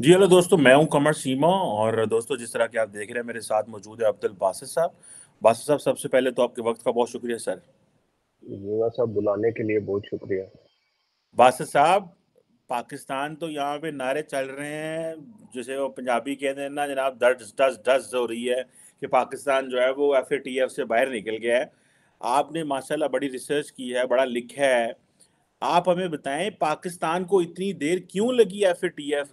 जी hello दोस्तों मैं हूँ कमर सीमा और दोस्तों जिस तरह के आप देख रहे हैं मेरे साथ मौजूद है अब्दुल बासित साहब। बासित साहब सबसे पहले तो आपके वक्त का बहुत शुक्रिया सर। साहब बुलाने के लिए बहुत शुक्रिया। बासित साहब पाकिस्तान तो यहाँ पे नारे चल रहे हैं जैसे वो पंजाबी कहते हैं ना जनाब दर्द डस डस हो रही है कि पाकिस्तान जो है वो एफएटीएफ से बाहर निकल गया है। आपने माशाल्लाह बड़ी रिसर्च की है बड़ा लिखा है आप हमें बताएँ, पाकिस्तान को इतनी देर क्यों लगी एफ़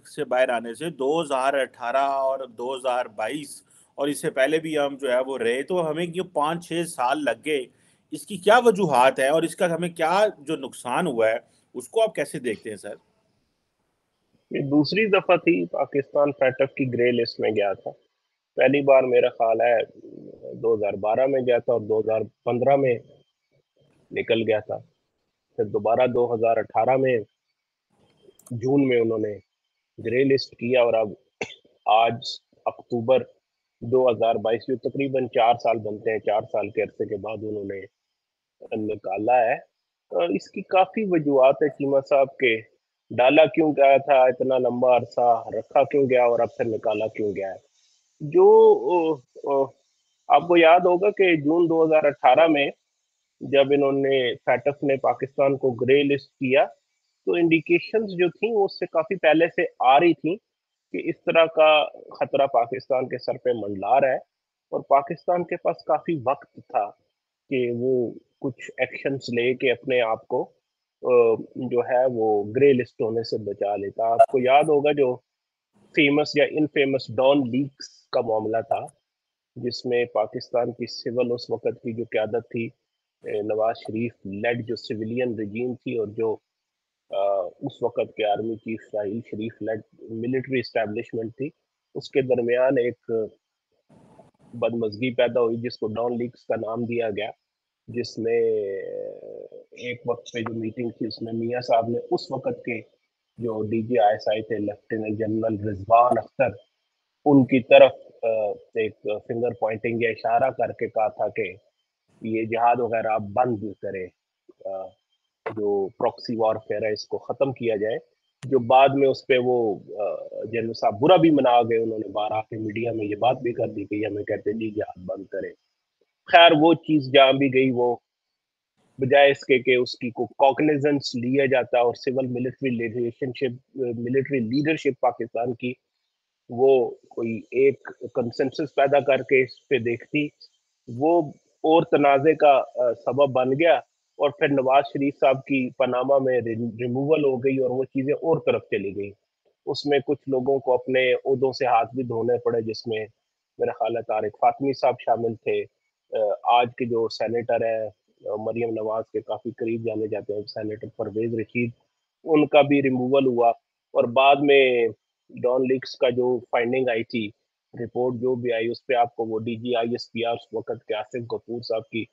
से बाहर आने से? 2018 और 2022 और इससे पहले भी हम जो है वो रहे तो हमें क्यों पाँच छः साल लग गए? इसकी क्या वजूहत है और इसका हमें क्या जो नुकसान हुआ है, उसको आप कैसे देखते हैं, सर? ये दूसरी दफ़ा थी, पाकिस्तान फैटफ की ग्रे लिस्ट में गया था। पहली बार मेरा ख्याल है 2012 में गया था और 2015 में निकल गया था। फिर दोबारा 2018 में, जून में उन्होंने ग्रे लिस्ट किया और अब आज अक्टूबर 2022 में तकरीबन चार साल बनते हैं। चार साल के अरसे के बाद उन्होंने निकाला है इसकी काफ़ी वजूहत है चीमा साहब के। डाला क्यों गया था? इतना लंबा अरसा रखा क्यों गया और अब फिर निकाला क्यों गया है? जो आपको याद होगा कि जून 2018 में जब इन्होंने फैटफ ने पाकिस्तान को ग्रे लिस्ट किया तो इंडिकेशंस जो थी वो उससे काफ़ी पहले से आ रही थी कि इस तरह का खतरा पाकिस्तान के सर पे मंडला रहा है और पाकिस्तान के पास काफ़ी वक्त था कि वो कुछ एक्शंस ले के अपने आप को जो है वो ग्रे लिस्ट होने से बचा लेता। आपको याद होगा जो फ़ेमस या इनफेमस डॉन लीक्स का मामला था, जिसमें पाकिस्तान की सिविल उस वक्त की जो क्यादत थी नवाज़ शरीफ लेड जो सिविलियन रजीम थी और जो आ, उस वक्त के army chief Sahil Sharif led military establishment थी उसके दरमियान एक बदमजगी पैदा हुई जिसको डॉन लीग्स का नाम दिया गया जिसमें एक वक्त पे जो मीटिंग थी उसमें मियाँ साहब ने उस वक्त के जो D G I S I थे लेफ्टिनेंट जनरल रिजवान अख्तर उनकी तरफ़ एक फिंगर पॉइंटिंग या इशारा करके कहा था कि ये जिहाद वगैरह बंद करें जो प्रॉक्सी वॉरफेयर है, इसको ख़त्म किया जाए। जो बाद में उस पर वो जनरल साहब बुरा भी मना गए, उन्होंने बाहर आके मीडिया में ये बात भी कर दी कि हमें कहते जी जिहाद बंद करें। खैर, वो चीज़ जहाँ भी गई, वो बजाय इसके कि उसकी को कॉग्निजेंस लिया जाता और civil military relationship military leadership Pakistan की वो कोई एक कंसेंसस पैदा करके इस पे देखती, वो और तनाज़े का सबब बन गया और फिर नवाज़ शरीफ साहब की पनामा में रिमूवल हो गई और वो चीज़ें और तरफ़ चली गई। उसमें कुछ लोगों को अपने उदों से हाथ भी धोने पड़े, जिसमें मेरा ख्याल है तारिक फातमी साहब शामिल थे। आज के जो सेनेटर है मरियम नवाज़ के काफ़ी करीब जाने जाते हैं सेनेटर परवेज रशीद, उनका भी रिमूवल हुआ और बाद में डॉन लिक्स का जो फाइंडिंग आई थी रिपोर्ट जो भी आई, उस पर आपको वो D G I S P R उस वक्त के आसिफ कपूर साहब की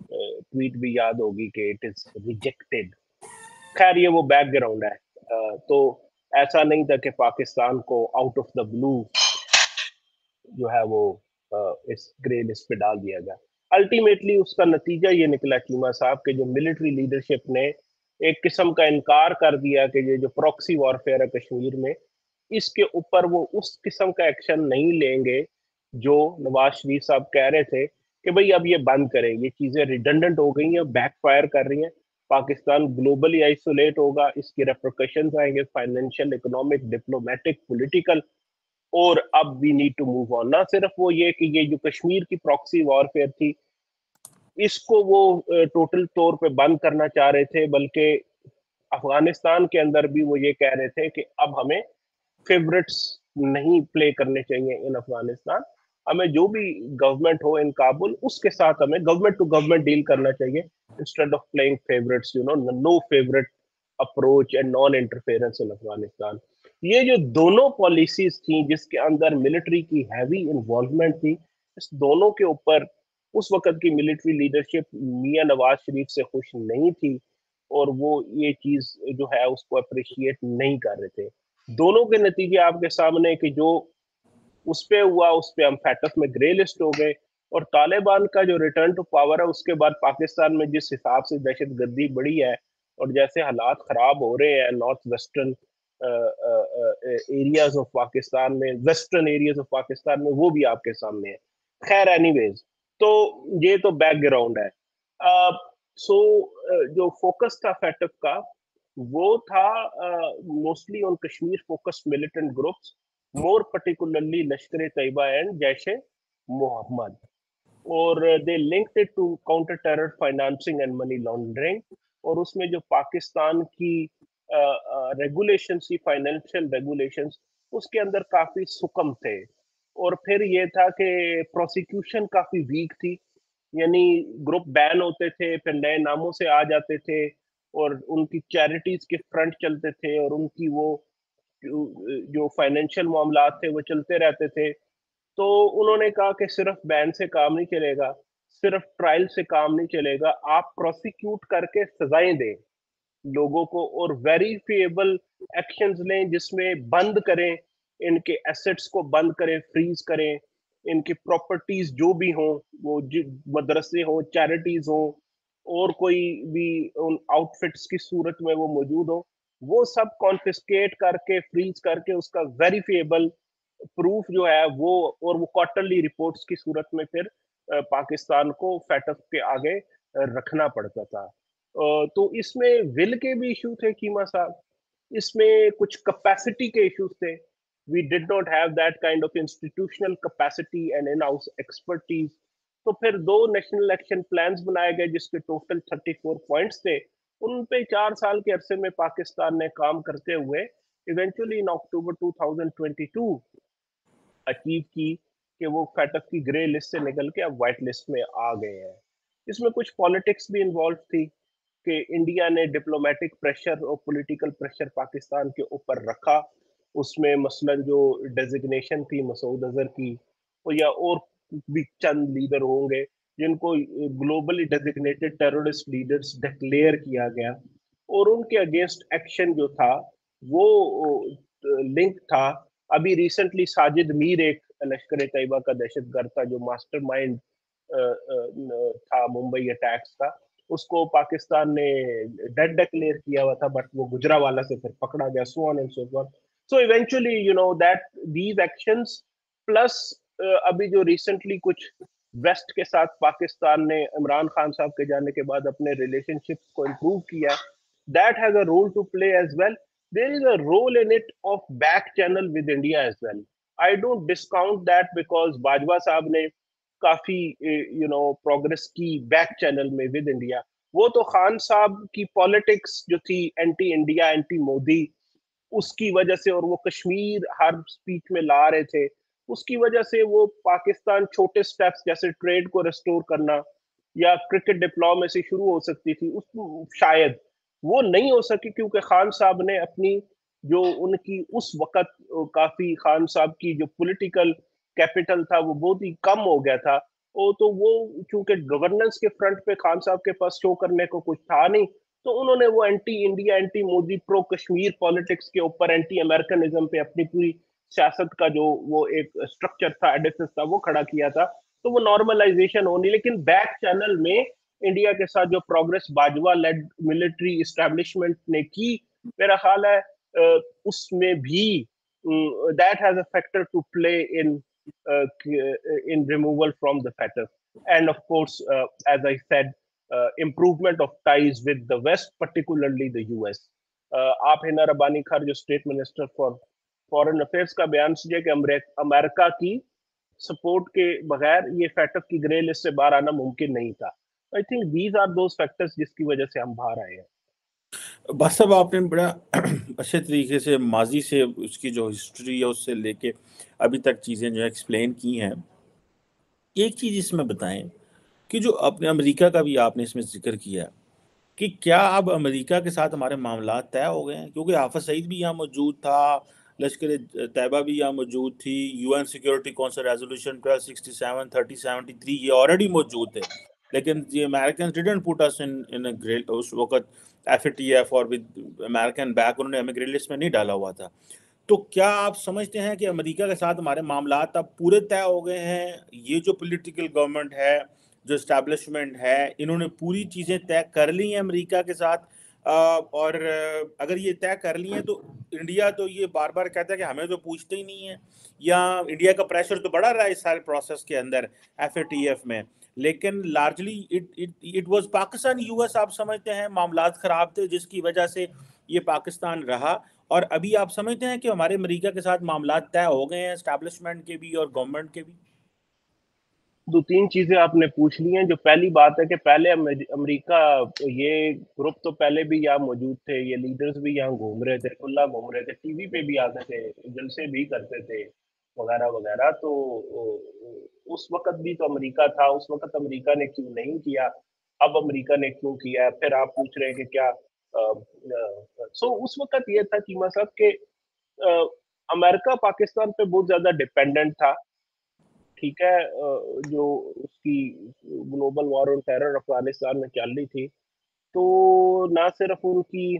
ट्वीट भी याद होगी कि इट इज़ रिजेक्टेड खैर, ये वो बैकग्राउंड है। तो ऐसा नहीं था कि पाकिस्तान को आउट ऑफ़ द ब्लू जो है वो इस ग्रे लिस्ट पे डाल दिया गया अल्टीमेटली उसका नतीजा ये निकला चीमा साहब के, जो मिलिट्री लीडरशिप ने एक किस्म का इनकार कर दिया कि ये जो प्रॉक्सी वॉरफेयर है कश्मीर में इसके ऊपर वो उस किस्म का एक्शन नहीं लेंगे, जो नवाज़ शरीफ साहब कह रहे थे कि भाई अब ये बंद करें, ये चीज़ें रिडंडेंट हो गई हैं बैकफायर कर रही हैं। पाकिस्तान ग्लोबली आइसोलेट होगा, इसके रेप्रिकॉशंस आएँगे फाइनेंशियल इकोनॉमिक डिप्लोमेटिक पॉलिटिकल और अब we need to move on ना सिर्फ़ वो ये कि ये जो कश्मीर की प्रॉक्सी वॉरफेयर थी, इसको वो टोटल तौर पे बंद करना चाह रहे थे, बल्कि अफ़गानिस्तान के अंदर भी वो ये कह रहे थे कि अब हमें फेवरेट्स नहीं प्ले करने चाहिए इन अफ़गानिस्तान। हमें जो भी गवर्नमेंट हो इन काबुल, उसके साथ हमें गवर्नमेंट टू गवर्नमेंट डील करना चाहिए। Instead of playing favourites you know no favourite approach and non interference in Afghanistan. ये जो दोनों पॉलिसीज़ थी, जिसके अंदर मिलिट्री की हैवी इन्वॉल्वमेंट थी, इस दोनों के ऊपर उस वक्त की मिलिट्री लीडरशिप मियाँ नवाज़ शरीफ से खुश नहीं थी, और वो ये चीज़ जो है, उसको अप्रिशिएट नहीं कर रहे थे। दोनों के नतीजे आपके सामने कि जो उस पर हुआ उस पर हम फैटफ में ग्रे लिस्ट हो गए और तालिबान का जो रिटर्न टू पावर है उसके बाद पाकिस्तान में जिस हिसाब से दहशत गर्दी बढ़ी है और जैसे हालात खराब हो रहे हैं north western areas of Pakistan में वेस्टर्न एरियाज़ ऑफ़ पाकिस्तान में वो भी आपके सामने है। खैर एनीवेज तो ये तो बैकग्राउंड है। सो so, जो फोकस था फैटअप का वो था mostly on Kashmir focused militant groups more particularly Lashkar Taiba and Jaish Mohammed और they it to counter terror financing and money laundering और उसमें जो पाकिस्तान की रेगुलेशन थी फाइनेंशियल रेगुलेशन उसके अंदर काफ़ी सुकम थे। और फिर ये था कि प्रोसिक्यूशन काफ़ी वीक थी। यानी ग्रुप बैन होते थे, फिर नए नामों से आ जाते थे। और उनकी चैरिटीज के फ्रंट चलते थे और उनकी वो, जो फाइनेंशियल मामला थे वो चलते रहते थे। तो उन्होंने कहा कि सिर्फ़ बैन से काम नहीं चलेगा, सिर्फ़ ट्रायल से काम नहीं चलेगा, आप प्रोसिक्यूट करके सजाएँ दें लोगों को और वेरीफिएबल एक्शंस लें जिसमें बंद करें, इनके एसेट्स को बंद करें फ्रीज करें, इनकी प्रॉपर्टीज़ जो भी हों, वो मदरसे हों चैरिटीज हों और कोई भी उन आउटफिट्स की सूरत में वो मौजूद हो, वो सब कॉन्फिस्केट करके फ्रीज करके उसका वेरीफिएबल प्रूफ जो है वो, और वो क्वार्टरली रिपोर्ट्स की सूरत में फिर पाकिस्तान को फैटअप के आगे रखना पड़ता था। तो इसमें विल के भी इशू थे कीमा साहब। इसमें कुछ कैपेसिटी के इश्यूज़ थे। We did not have that kind of institutional capacity and in-house expertise तो फिर दो नेशनल एक्शन प्लान बनाए गए, जिसके टोटल 34 पॉइंट्स थे। उन पे चार साल के अरसे में पाकिस्तान ने काम करते हुए इवेंचुअली इन अक्टूबर 2022 अचीव की कि वो फैटअप की ग्रे लिस्ट से निकल के अब व्हाइट लिस्ट में आ गए हैं। इसमें कुछ पॉलिटिक्स भी इन्वॉल्व थी कि इंडिया ने डिप्लोमेटिक प्रेशर और पॉलिटिकल प्रेशर पाकिस्तान के ऊपर रखा। उसमें मसलन जो डेजिग्नेशन थी मसूद अजहर की, और या और भी चंद लीडर होंगे, जिनको globally designated terrorist leaders declare किया गया। और उनके अगेंस्ट एक्शन जो था, वो लिंक था। अभी रिसेंटली साजिद मीर एक लश्कर तैयबा का दहशत गर्द था, जो मास्टर माइंड था, मुंबई अटैक्स का। उसको पाकिस्तान ने डेड डिक्लेयर किया हुआ था बट वो गुजरा वाला से फिर पकड़ा गया so on and so so eventually you know that these actions plus अभी जो रिसेंटली कुछ वेस्ट के साथ पाकिस्तान ने इमरान खान साहब के जाने के बाद अपने रिलेशनशिप को इम्प्रूव किया that has a role to play as well there is a role in it of back channel with India as well. I don't discount that because Bajwa साहब ने काफ़ी यू नो प्रोग्रेस की back channel में with India वो तो खान साहब की politics जो थी एंटी इंडिया एंटी मोदी उसकी वजह से और वो कश्मीर हर स्पीच में ला रहे थे। उसकी वजह से वो पाकिस्तान छोटे स्टेप्स जैसे ट्रेड को रिस्टोर करना या क्रिकेट डिप्लोमेसी शुरू हो सकती थी, उस, शायद वो नहीं हो सकी क्योंकि खान साहब ने अपनी जो उनकी उस वक्त काफ़ी खान साहब की जो पॉलिटिकल कैपिटल था वो बहुत ही कम हो गया था। ओ तो वो चूँकि गवर्नेंस के फ्रंट पे खान साहब के पास शो करने को कुछ था नहीं तो उन्होंने वो anti India anti Modi pro Kashmir politics के ऊपर एंटी अमेरिकनिज्म पे अपनी पूरी सियासत का जो वो एक स्ट्रक्चर था एडिफिस था वो खड़ा किया था तो वो नॉर्मलाइजेशन होनी लेकिन बैक चैनल में इंडिया के साथ जो progress Bajwa led military establishment ने की मेरा ख्याल है उसमें भी that has a factor to play in the fetter. And of course uh, as i said uh, improvement of ties with the west particularly the us uh, आप हिना रबानी खार जो state minister for foreign affairs का बयान सुनिए कि America की support के बगैर ये फैटअप की ग्रे लिस्ट से बाहर आना मुमकिन नहीं था। I think these are those factors जिसकी वजह से हम बाहर आए हैं। बस साहब, आपने बड़ा अच्छे तरीके से, माजी से उसकी जो हिस्ट्री है, उससे लेके अभी तक चीज़ें जो एक्सप्लेन की हैं। एक चीज़ इसमें बताएँ कि जो अपने अमेरिका का भी आपने इसमें ज़िक्र किया कि क्या अब अमेरिका के साथ हमारे मामला तय हो गए हैं? क्योंकि हाफज सईद भी यहाँ मौजूद था लश्कर तैयबा भी यहाँ मौजूद थी। UN security council resolution twelve sixty seven thirty seventy three ये ऑलरेडी मौजूद थे। लेकिन ये American didn't put us in in grey उस वक्त। एफ़ ए टी एफ़ और विद अमेरिकन बैक उन्होंने हमें ग्रेट लिस्ट में नहीं डाला हुआ था। तो क्या आप समझते हैं कि अमेरिका के साथ हमारे मामला अब पूरे तय हो गए हैं? ये जो पोलिटिकल गवर्नमेंट है, जो इस्टेब्लिशमेंट है, इन्होंने पूरी चीज़ें तय कर ली हैं अमेरिका के साथ। और अगर ये तय कर लिए तो इंडिया तो ये बार बार कहता है कि हमें तो पूछते ही नहीं है। या इंडिया का प्रेशर तो बढ़ा रहा है इस सारे प्रोसेस के अंदर एफएटीएफ में। लेकिन largely it it it was Pakistan US आप समझते हैं मामला खराब थे जिसकी वजह से ये पाकिस्तान रहा। और अभी आप समझते हैं कि हमारे अमरीका के साथ मामला तय हो गए हैं स्टैब्लिशमेंट के भी और गवर्नमेंट के भी। दो तीन चीज़ें आपने पूछ ली हैं, जो पहली बात है कि पहले अमेरिका, ये ग्रुप तो पहले भी यहाँ मौजूद थे, ये लीडर्स भी यहाँ घूम रहे थे, खुला घूम रहे थे टीवी पे भी आते थे, जलसे भी करते थे, वगैरह वगैरह तो उस वक्त भी तो अमेरिका था, उस वक्त अमेरिका ने क्यों नहीं किया, अब अमेरिका ने क्यों किया, फिर आप पूछ रहे हैं कि क्या सो उस वक्त ये था चीमा साहब के अमेरिका पाकिस्तान पे बहुत ज़्यादा डिपेंडेंट था ठीक है जो उसकी global war on terror Afghanistan में चल रही थी तो ना सिर्फ़ उनकी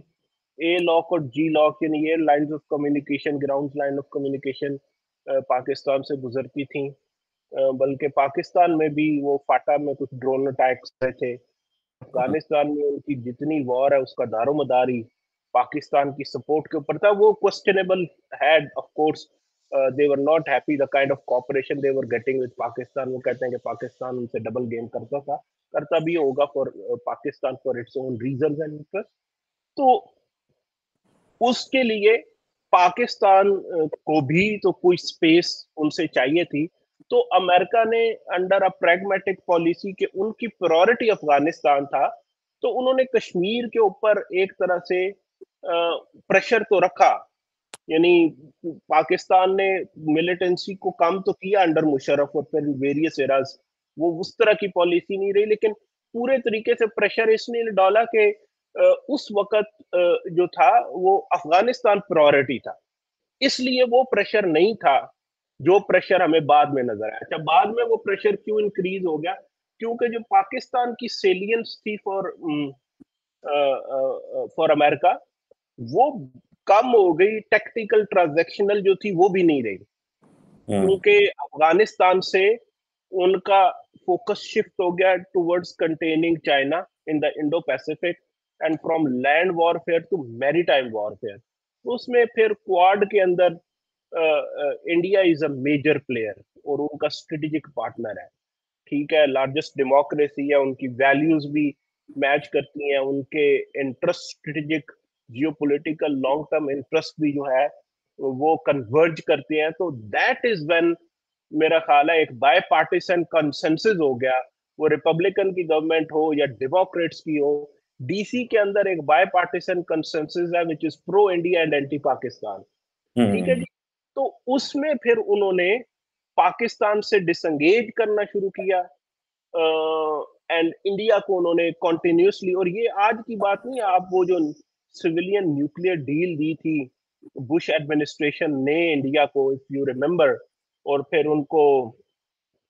ए लॉक और जी लॉक यानी ये lines of communication ground line of communication Pakistan से गुजरती थी। बल्कि पाकिस्तान में भी वो फाटा में कुछ ड्रोन अटैक्स हुए थे। अफ़गानिस्तान में उनकी जितनी वॉर है, उसका दारोमदारी पाकिस्तान की सपोर्ट के ऊपर था। वो क्वेश्चनेबल है of course they were not happy the kind of cooperation they were getting with Pakistan वो कहते हैं कि पाकिस्तान उनसे डबल गेम करता था। करता भी होगा for Pakistan for its own reason and interest तो उसके लिए पाकिस्तान को भी तो कोई स्पेस उनसे चाहिए थी। तो अमेरिका ने अंडर अ प्रैग्मेटिक पॉलिसी के उनकी प्रायोरिटी अफ़गानिस्तान था। तो उन्होंने कश्मीर के ऊपर एक तरह से प्रेशर तो रखा। यानी पाकिस्तान ने मिलिटेंसी को कम तो किया अंडर मुशरफ और फिर वेरियस एराज वो उस तरह की पॉलिसी नहीं रही, लेकिन पूरे तरीके से प्रेशर इसने डाला कि उस वक्त जो था, वो अफ़गानिस्तान प्रायोरिटी था। इसलिए वो प्रेशर नहीं था, जो प्रेशर हमें बाद में नज़र आया। अच्छा बाद में वो प्रेशर क्यों इंक्रीज हो गया? क्योंकि जो पाकिस्तान की सेलियंस थी फॉर फॉर अमेरिका वो कम हो गई टेक्टिकल ट्रांजेक्शनल जो थी वो भी नहीं रही। हम्म। क्योंकि अफ़गानिस्तान से उनका फोकस शिफ्ट हो गया towards containing China in the Indo Pacific and from land warfare to maritime warfare उसमें फिर क्वाड के अंदर India is a major player और उनका स्ट्रेटेजिक पार्टनर है। ठीक है लार्जेस्ट डेमोक्रेसी है उनकी वैल्यूज़ भी मैच करती हैं उनके interest strategic geopolitical long term interest भी जो है वो कन्वर्ज करते हैं। तो दैट इज़ व्हेन मेरा ख्याल है एक बाय पार्टीसन कंसेंसस हो गया। वो रिपब्लिकन की गवर्नमेंट हो या डेमोक्रेट्स की हो डीसी के अंदर एक बाय पार्टीसन कंसेंसस है which is pro India and anti Pakistan ठीक है जी? तो उसमें फिर उन्होंने पाकिस्तान से डिसंगेज करना शुरू किया एंड uh, इंडिया को उन्होंने कॉन्टिन्यूसली और ये आज की बात नहीं आप वो जो सिविलियन न्यूक्लियर डील दी थी बुश एडमिनिस्ट्रेशन ने इंडिया को इफ़ यू रिमेंबर और फिर उनको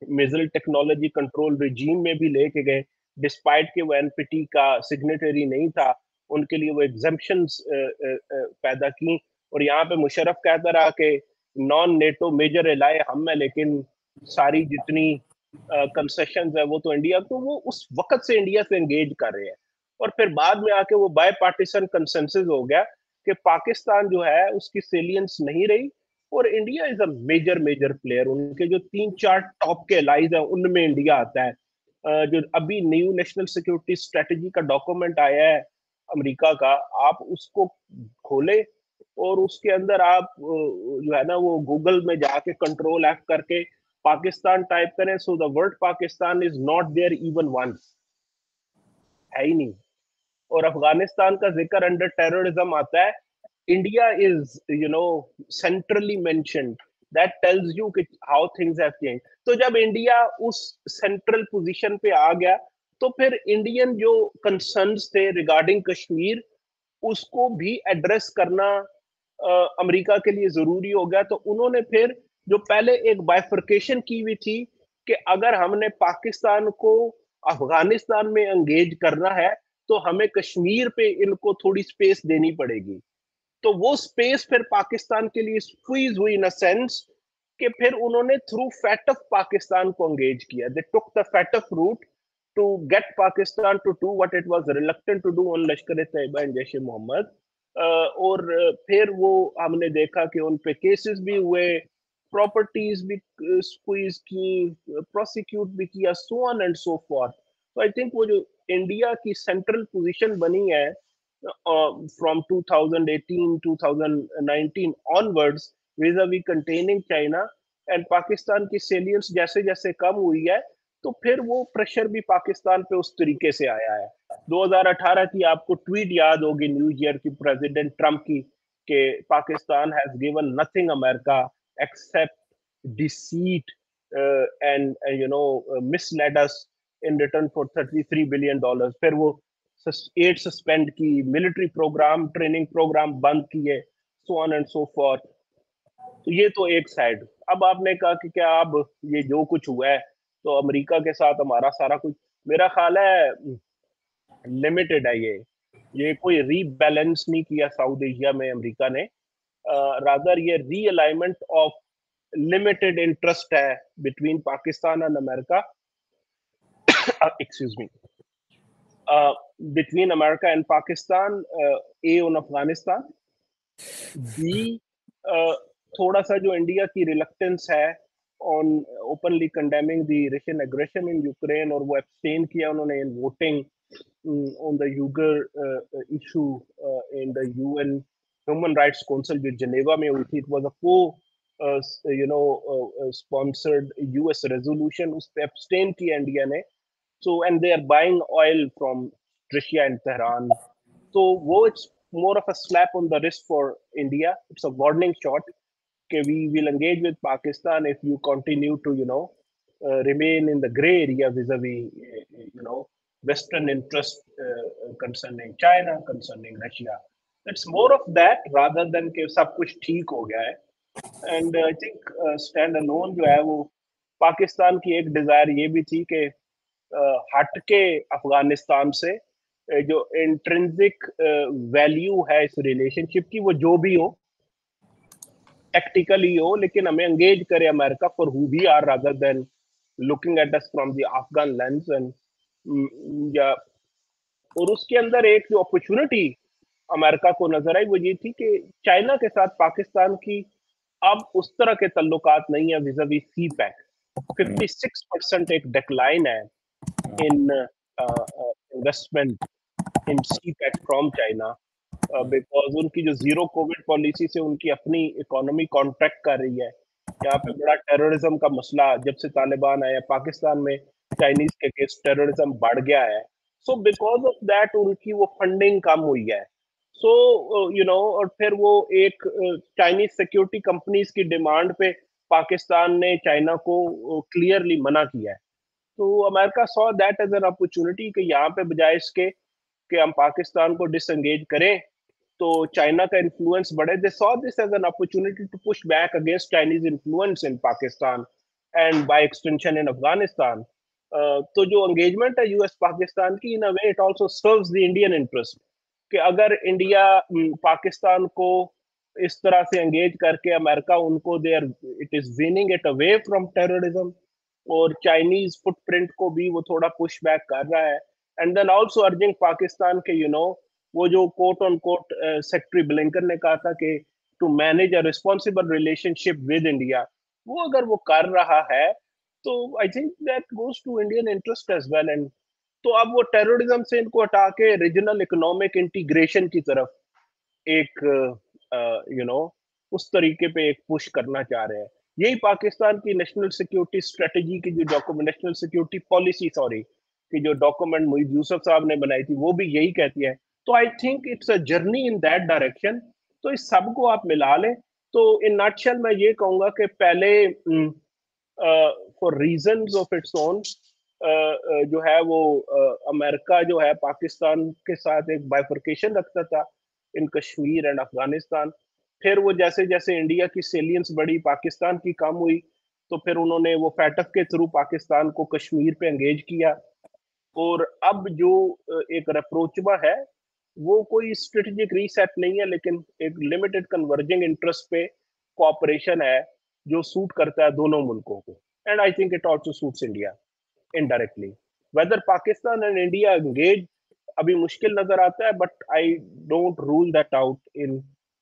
मिजल टेक्नोलॉजी कंट्रोल रिजीम में भी लेके गए डिस्पाइट के वो एनपीटी का सिग्नेटरी नहीं था उनके लिए वो एग्जामेशन पैदा की और यहाँ पे मुशरफ कहता रहा कि नॉन नेटो मेजर एलाय हम है लेकिन सारी जितनी कंसेशन है वो तो इंडिया तो वो उस वक्त से इंडिया से एंगेज कर रहे हैं और फिर बाद में आके वो बाय पार्टीशन कंसेंसस हो गया कि पाकिस्तान जो है, उसकी सेलियंस नहीं रही और India is a major major player उनके जो तीन चार टॉप के एलाइज है, उनमें इंडिया आता है। जो अभी न्यू नेशनल सिक्योरिटी स्ट्रेटेजी का डॉक्यूमेंट आया है, अमेरिका का, आप उसको खोले और उसके अंदर आप जो है ना, वो गूगल में जाके कंट्रोल एफ़ करके पाकिस्तान टाइप करें so the word Pakistan is not there even once है ही नहीं। और अफ़गानिस्तान का ज़िक्र अंडर टेररिज्म आता है India is you know centrally mentioned that tells you कि हाउ थिंग्स हैव चेंज तो जब इंडिया उस सेंट्रल पोजीशन पे आ गया तो फिर इंडियन जो कंसर्न्स थे रिगार्डिंग कश्मीर उसको भी एड्रेस करना अमेरिका के लिए ज़रूरी हो गया। तो उन्होंने फिर जो पहले एक बाइफर्केशन की हुई थी कि अगर हमने पाकिस्तान को अफ़गानिस्तान में एंगेज करना है तो हमें कश्मीर पे इनको थोड़ी स्पेस देनी पड़ेगी। तो वो स्पेस फिर पाकिस्तान के लिए स्क्वीज हुई इन अ सेंस कि फिर उन्होंने थ्रू फैट ऑफ़ पाकिस्तान को एंगेज किया। They took the FATF route to get Pakistan to do what it was reluctant to do on Lashkar-e-Taiba and Jaish-e-Mohammed. और फिर वो हमने देखा कि उन पे केसेस भी हुए प्रॉपर्टीज़ भी स्क्वीज की प्रोसिक्यूट भी किया so on and so forth तो आई थिंक वो जो इंडिया की सेंट्रल पोजीशन बनी है from 2018 2019 onwards vis-a-vis containing China and Pakistan की सेलियंस जैसे जैसे कम हुई है तो फिर वो प्रेशर भी पाकिस्तान पे उस तरीके से आया है। 2018 की आपको ट्वीट याद होगी न्यू ईयर की प्रेसिडेंट ट्रंप की, कि Pakistan has given nothing America except deceit and you know misled us in return for 33 billion dollars फिर वो एड सस्पेंड की मिलिट्री प्रोग्राम ट्रेनिंग प्रोग्राम बंद किए so on and so forth तो ये तो एक साइड अब आपने कहा कि क्या अब ये जो कुछ हुआ है तो अमेरिका के साथ हमारा सारा कुछ, मेरा ख्याल है लिमिटेड है ये. ये कोई रीबैलेंस नहीं किया साउथ एशिया में अमेरिका ने. रादर ये रीअलाइनमेंट ऑफ़ लिमिटेड इंटरेस्ट है between Pakistan and America excuse me between America and Pakistan pakistan uh, a on थोड़ा सा जो इंडिया की रिलक्टेंस है on openly condemning the Russian aggression in Ukraine और वो एब्सटेन किया उन्होंने in voting on the Uyghur issue in the UN human rights council जो जनेवा में हुई थी it was a co you know sponsored US resolution उस पे एब्सटेन किया इंडिया ने। so and they are buying oil from Russia and Tehran so वो it's more of a slap on the wrist for India it's a warning shot okay, we will engage with Pakistan if you continue to, you know, uh, remain in the gray area vis-a-vis, you know, Western interest uh, concerning China, concerning Russia. It's more of that rather than कि सब कुछ ठीक हो गया है. And uh, I think uh, stand alone जो है वो पाकिस्तान की एक डिजायर ये भी थी कि uh, हट के अफ़गानिस्तान से जो इंट्रेंसिक वैल्यू है इस रिलेशनशिप की वो जो भी हो tactically हो लेकिन हमें engage करे America for who we are rather than looking at us from the Afghan lens and या और उसके अंदर एक जो अपॉर्चुनिटी अमेरिका को नज़र आई वो ये थी कि चाइना के साथ पाकिस्तान की अब उस तरह के तल्लुकात नहीं है विजवी सी पैक 56 परसेंट एक डिक्लाइन है। In investment in CPEC from China because उनकी जो ज़ीरो कोविड पॉलिसी से उनकी अपनी इकोनॉमी कॉन्ट्रैक्ट कर रही है यहाँ पे बड़ा टेररिज्म का मसला जब से तालिबान आया पाकिस्तान में चाइनीज़ के केस टेररिज्म बढ़ गया है। सो बिकॉज़ ऑफ़ दैट उनकी वो फंडिंग कम हुई है। सो यू नो और फिर वो एक चाइनीज़ सिक्योरिटी कंपनीज़ की डिमांड पे पाकिस्तान ने चाइना को क्लियरली uh, मना किया है। तो America saw that as an opportunity कि यहाँ पे बजाय इसके कि हम पाकिस्तान को डिसंगेज करें तो चाइना का इन्फ्लुएंस बढ़े। They saw this as an opportunity to push back against Chinese influence in Pakistan and by extension in Afghanistan. तो जो एंगेजमेंट है यूएस पाकिस्तान की in a way it also serves the Indian interest कि अगर India Pakistan को इस तरह से एंगेज करके अमेरिका उनको there it is winning it away from terrorism और चाइनीज़ फुटप्रिंट को भी वो थोड़ा पुश बैक कर रहा है. And then also urging Pakistan के यू नो वो जो quote on quote secretary Blinken ने कहा था कि to manage a responsible relationship with India वो अगर वो कर रहा है तो I think that goes to Indian interest as well and तो अब वो टेररिज्म से इनको हटा के रीजनल इकोनॉमिक इंटीग्रेशन की तरफ़ एक यू uh, नो uh, उस तरीके पे एक पुश करना चाह रहे हैं. यही पाकिस्तान की नेशनल सिक्योरिटी स्ट्रेटजी की जो document national security policy sorry की जो डॉक्यूमेंट मोहित यूसुफ साहब ने बनाई थी, वो भी यही कहती है। तो I think it's a journey in that direction तो इस सबको आप मिला लें। तो इन नटशल मैं ये कहूँगा कि पहले for reason of its own जो है वो अमेरिका जो है पाकिस्तान के साथ एक बाइफर्केशन रखता था। इन कश्मीर एंड अफ़गानिस्तान फिर वो जैसे जैसे इंडिया की सेलियंस बढ़ी, पाकिस्तान की कम हुई तो फिर उन्होंने वो फैटफ के थ्रू पाकिस्तान को कश्मीर पे एंगेज किया। और अब जो एक अप्रोचबा है, वो कोई स्ट्रेटेजिक रीसेट नहीं है, लेकिन एक लिमिटेड कन्वर्जिंग इंटरेस्ट पे कॉपरेशन है, जो सूट करता है दोनों मुल्कों को। And I think it also suits India indirectly whether Pakistan and India engage अभी मुश्किल नज़र आता है but I don't rule that out in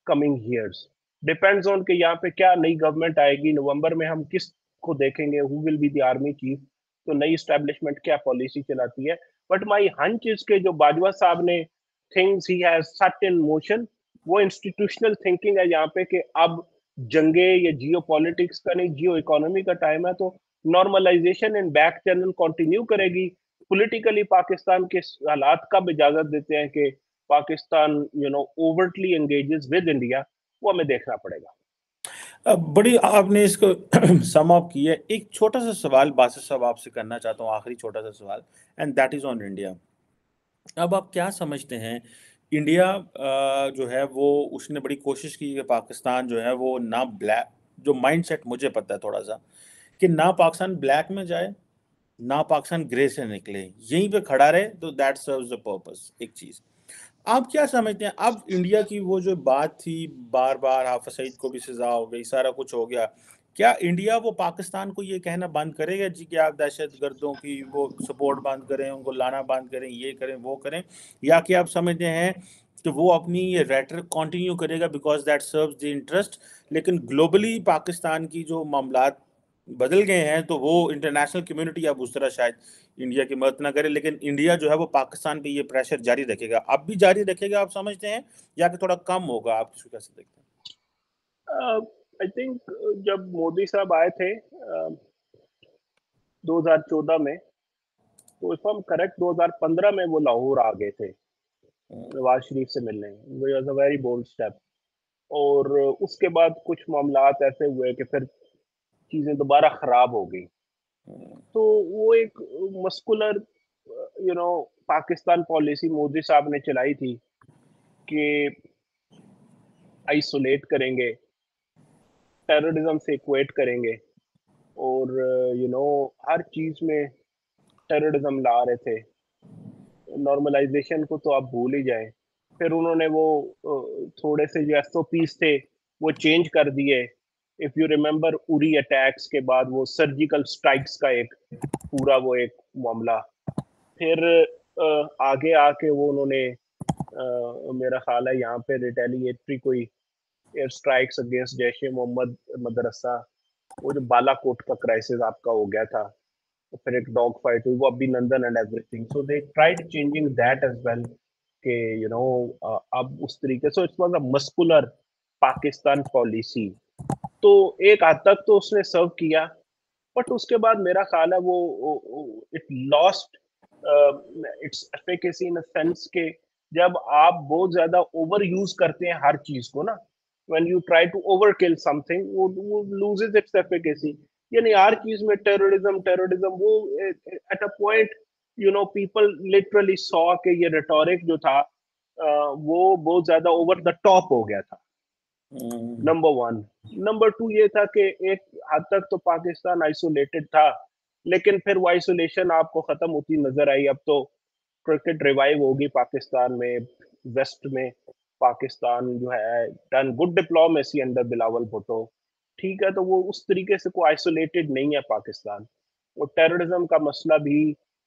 coming years depends on कि यहाँ पे क्या नई गवर्नमेंट आएगी नवंबर में हम किस को देखेंगे who will be the army chief तो नई स्टैब्लिशमेंट क्या पॉलिसी चलाती है? बट माई हंच इसके जो बाजवा साहब ने things he has set in motion वो इंस्टीट्यूशनल थिंकिंग है यहाँ पे कि अब जंगे या जियो पॉलिटिक्स का नहीं जियो इकोनॉमी का टाइम है तो normalisation in back channel continue करेगी। पॉलिटिकली पाकिस्तान के हालात कब इजाज़त देते हैं कि Pakistan you know overtly engages with India वो हमें देखना पड़ेगा। बड़ी, आपने इसको सम अप किया। एक छोटा सा सवाल बासित साहब आपसे करना चाहता हूँ, आखिरी छोटा सा सवाल and that is on India अब आप क्या समझते हैं? इंडिया जो है, वो उसने बड़ी कोशिश की कि पाकिस्तान जो है, वो ना ब्लैक जो माइंडसेट मुझे पता है थोड़ा सा, कि ना पाकिस्तान ब्लैक में जाए, ना पाकिस्तान ग्रे से निकले। यहीं पे खड़ा रहे तो दैट सर्व्स द पर्पस एक चीज़। आप क्या समझते हैं? अब इंडिया की वो जो बात थी बार बार हाफ़ सईद को भी सजा हो गई, सारा कुछ हो गया, क्या इंडिया वो पाकिस्तान को ये कहना बंद करेगा जी कि आप दहशत गर्दों की वो सपोर्ट बंद करें, उनको लाना बंद करें, ये करें, वो करें? या कि आप समझते हैं कि वो अपनी ये रेटर कंटिन्यू करेगा because that serves the interest लेकिन ग्लोबली पाकिस्तान की जो मामला बदल गए हैं तो वो इंटरनेशनल कम्युनिटी अब उस तरह शायद इंडिया की मदद ना करे लेकिन इंडिया जो है वो पाकिस्तान पे ये प्रेशर जारी रखेगा। अब भी जारी रखेगा आप समझते हैं या कि थोड़ा कम होगा? आप इसको कैसे देखते हैं। आई थिंक जब मोदी साहब आए थे uh, 2014 में तो इफ़ हम करेक्ट 2015 में वो लाहौर आ गए थे नवाज़ शरीफ से मिलने। वेरी बोल्ड स्टेप और उसके बाद कुछ मामला ऐसे हुए कि फिर चीज़ें दोबारा खराब हो गई। तो वो एक muscular you know Pakistan policy Modi साहब ने चलाई थी कि आइसोलेट करेंगे टेररिज्म से इक्वेट करेंगे और यू नो हर चीज़ में टेररिज्म ला रहे थे। नॉर्मलाइजेशन को तो आप भूल ही जाए। फिर उन्होंने वो थोड़े से जो एस थे वो चेंज कर दिए। If you remember Uri attacks के बाद वो सर्जिकल स्ट्राइक्स का एक पूरा वो एक मामला। फिर आगे आके वो उन्होंने मेरा ख्याल है यहाँ पे रिटेलिएटरी कोई air strikes against Jaish Mohammed मदरसा, वो जो बालाकोट का क्राइसिस आपका हो गया था, फिर एक डॉग फाइट हुई, वो Abhinandan and everything so they tried changing that as well के यू नो अब उस तरीके से it's was a muscular Pakistan policy तो एक हद तक तो उसने सर्व किया बट उसके बाद मेरा ख्याल है वो it lost its efficacy in sense के जब आप बहुत ज़्यादा ओवर यूज़ करते हैं हर चीज़ को ना when you try to overkill something वो वो लूजेस इट्स एफिकेसी यानी हर चीज़ में टेररिज्म टेररिज्म वो at a point you know people literally saw के ये रिटोरिक जो था uh, वो बहुत ज़्यादा ओवर द टॉप हो गया था. नंबर वन नंबर टू ये था कि एक हद तक तो पाकिस्तान आइसोलेटेड था, लेकिन फिर वो आइसोलेशन आपको खत्म होती नज़र आई। अब तो क्रिकेट रिवाइव होगी पाकिस्तान में वेस्ट में पाकिस्तान जो है done good diplomacy under Bilawal Bhutto. ठीक है तो वो उस तरीके से कोई आइसोलेटेड नहीं है पाकिस्तान। वो टेररिज्म का मसला भी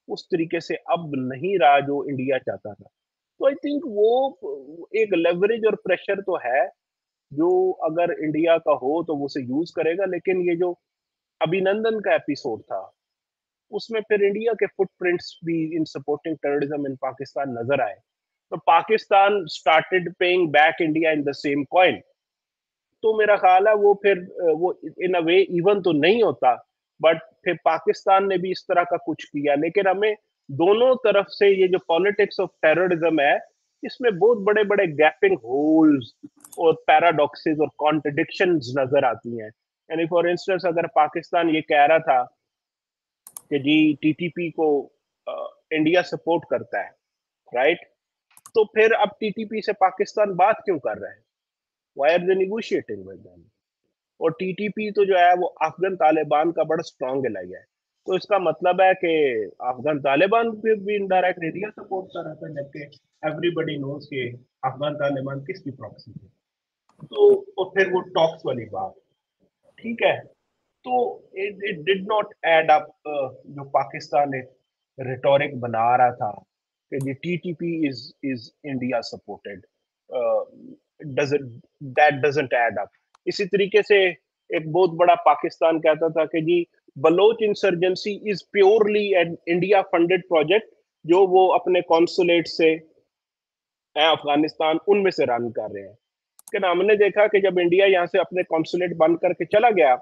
उस तरीके से अब नहीं रहा जो इंडिया चाहता था। तो आई थिंक वो एक लेवरेज और प्रेशर तो है जो अगर इंडिया का हो तो वो उसे यूज़ करेगा, लेकिन ये जो अभिनंदन का एपिसोड था, उसमें फिर इंडिया के फुटप्रिंट्स भी in supporting terrorism in Pakistan नज़र आए। तो Pakistan started paying back India in the same coin तो मेरा ख्याल है वो फिर, वो इन अ वे इवन तो नहीं होता बट फिर पाकिस्तान ने भी इस तरह का कुछ किया। लेकिन हमें दोनों तरफ़ से ये जो पॉलिटिक्स ऑफ़ टेररिज्म है, इसमें बहुत बड़े बड़े गैपिंग होल्स और पैराडॉक्सेस और कॉन्ट्रडिक्शन नज़र आती हैं। यानी फॉर इंस्टेंस अगर पाकिस्तान ये कह रहा था कि जी टीटीपी को आ, इंडिया सपोर्ट करता है राइट तो फिर अब टीटीपी से पाकिस्तान बात क्यों कर रहा है? Why are they negotiating with them और टीटीपी तो जो है वो अफगान तालिबान का बड़ा स्ट्रॉन्ग इलाका है। तो इसका मतलब है कि अफगान तालिबान भी इनडायरेक्ट इंडिया सपोर्ट कर रहा था जबकि एवरीबडी नोज़ के अफगान तालिबान किसकी प्रॉक्सी थी तो और फिर वो टॉक्स वाली बात। ठीक है? तो it it did not add up जो पाकिस्तान एक रिटोरिक बना रहा था कि जी TTP is is India supported that doesn't add up इसी तरीके से एक बहुत बड़ा पाकिस्तान कहता था कि जी Baloch insurgency is purely an India funded project जो वो अपने कॉन्सुलेट से अफ़गानिस्तान, उनमें से रन कर रहे हैं। लेकिन हमने देखा कि जब इंडिया यहाँ से अपने कॉन्सुलेट बंद करके चला गया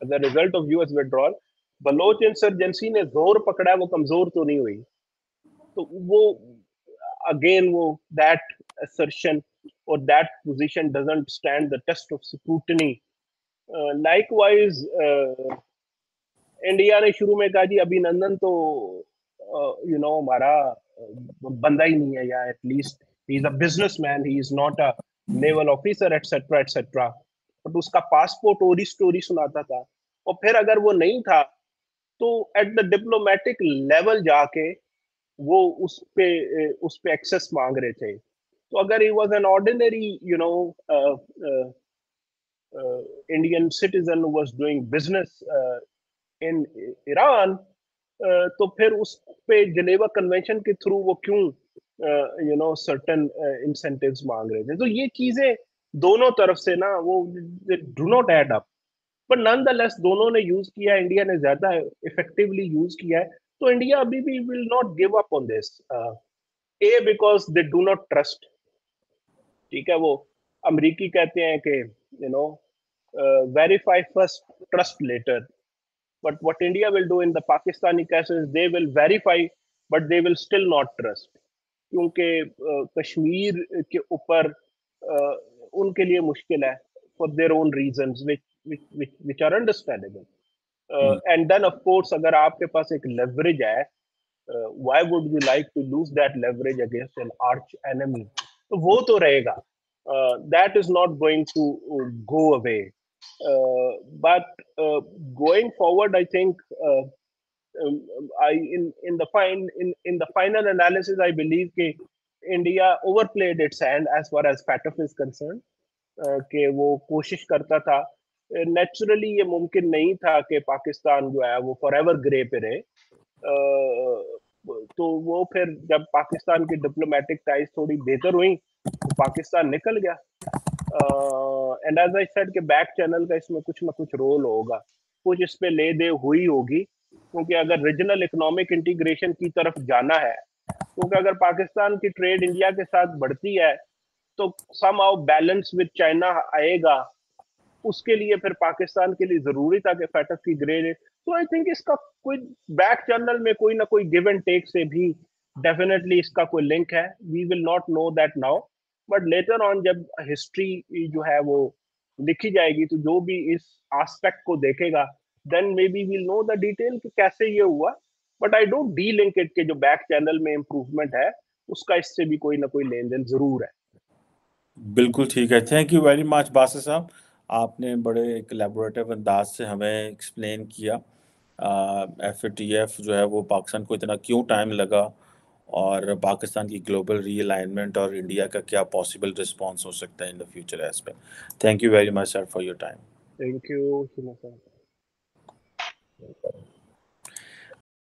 the result of US withdrawal Baloch insurgency ने ज़ोर पकड़ा वो कमज़ोर तो नहीं हुई। तो वो अगेन वो that assertion or that position doesn't stand the test of scrutiny. Uh, likewise uh, India ने शुरू में कहा जी अभिनंदन तो यू नो हमारा बंदा ही नहीं है या at least he is a businessman he is not a naval officer etcetera etcetera but उसका पासपोर्ट और स्टोरी सुनाता था। और फिर अगर वो नहीं था तो एट द डिप्लोमेटिक लेवल जाके वो उस पे उस पे एक्सेस मांग रहे थे। तो अगर he was an ordinary you know Indian citizen was doing business in Iran तो फिर उस पे जनेवा कन्वेंशन के थ्रू वो क्यों यू नो सर्टन इंसेंटिव्स मांग रहे थे। तो ये चीज़ें दोनों तरफ़ से ना वो do not add up but nonetheless दोनों ने यूज़ किया इंडिया ने ज़्यादा इफेक्टिवली यूज़ किया है। तो इंडिया अभी भी will not give up on this uh because they do not trust ठीक है वो? अमरीकी कहते हैं कि you know verify first trust later But what India will do in the Pakistani case they will verify, but they will still not trust. क्योंकि कश्मीर के ऊपर उनके लिए मुश्किल है for their own reason which are understandable and then of course अगर आपके पास एक लेवरेज है why would you like to lose that leverage against an arch enemy तो वो तो रहेगा। That is not going to go away but going forward I think um, I in in the fine in in the final analysis, I believe that India overplayed its hand as far as FATF is concerned. कि वो कोशिश करता था naturally ये मुमकिन नहीं था कि पाकिस्तान जो है वो फॉर एवर ग्रे पे रहे तो वो फिर जब पाकिस्तान की डिप्लोमेटिक टाइज थोड़ी बेहतर हुई तो पाकिस्तान निकल गया एंड एज आई सेड के बैक चैनल का इसमें कुछ ना कुछ रोल होगा कुछ इस पे ले दे हुई होगी क्योंकि अगर रीजनल इकोनॉमिक इंटीग्रेशन की तरफ़ जाना है, क्योंकि अगर पाकिस्तान की ट्रेड इंडिया के साथ बढ़ती है तो somehow balance with China आएगा। उसके लिए फिर पाकिस्तान के लिए ज़रूरी था कि फैटक की ग्रेड तो आई थिंक इसका कोई बैक चैनल में कोई ना कोई गिव एंड टेक से भी डेफिनेटली इसका कोई लिंक है। We will not know that now but later on जब हिस्ट्री जो है वो लिखी जाएगी तो जो भी इस आस्पेक्ट को देखेगा then maybe will know the detail कि कैसे ये हुआ। But I don't delink it के जो बैक चैनल में इम्प्रूवमेंट है उसका इससे भी कोई ना कोई लेन देन ज़रूर है। बिल्कुल ठीक है। थैंक यू वेरी मच बासा साहब। आपने बड़े एक लेबोरेटिव अंदाज से हमें एक्सप्लेन किया। एफ़ जो है वो पाकिस्तान को इतना क्यों टाइम लगा और पाकिस्तान की ग्लोबल रीअलाइनमेंट और इंडिया का क्या पॉसिबल रिस्पॉन्स हो सकता है in the future aspect thank you very much sir for your time thank you